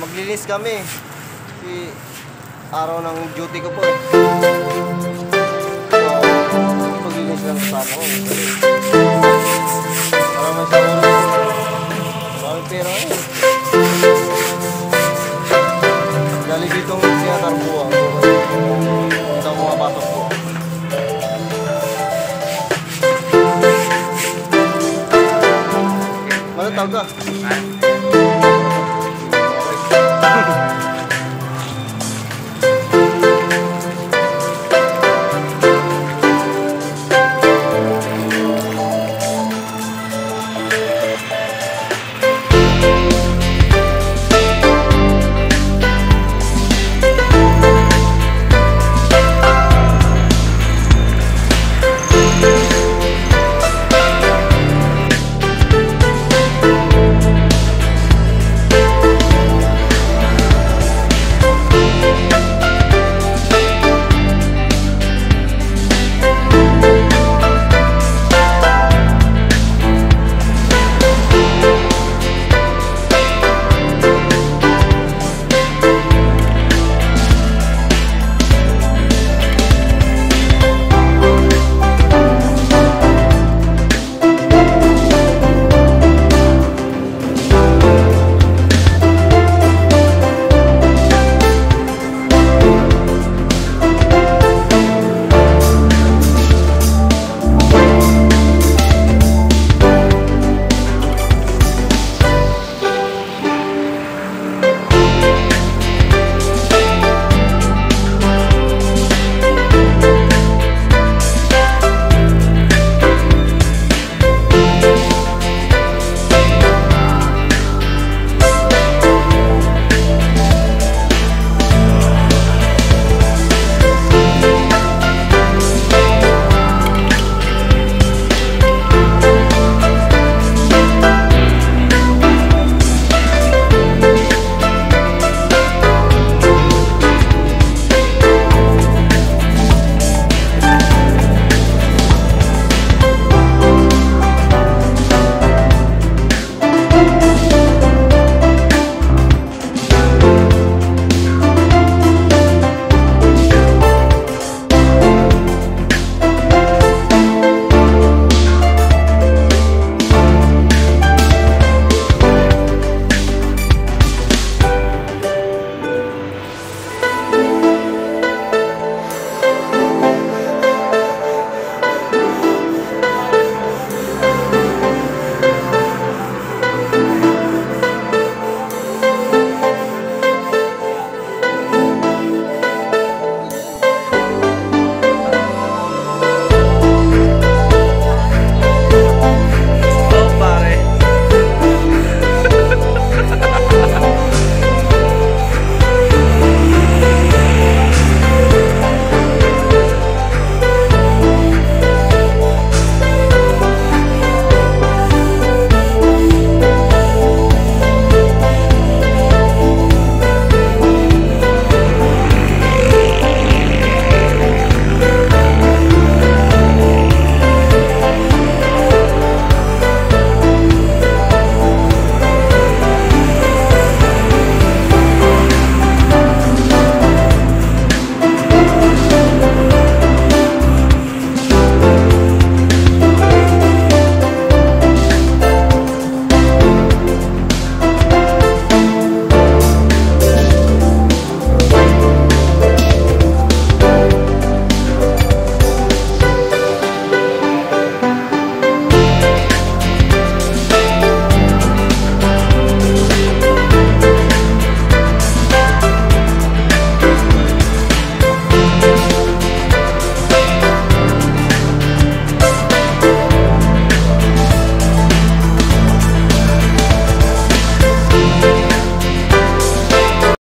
maglinis kami. Si araw ng duty ko po eh. So, maglinis lang sa ako. Para may sa oras. Marami pera eh. Dali dito ng tinatarbuhan ko. Ito ang mga batok ko. Ano tawag ka? Chicago.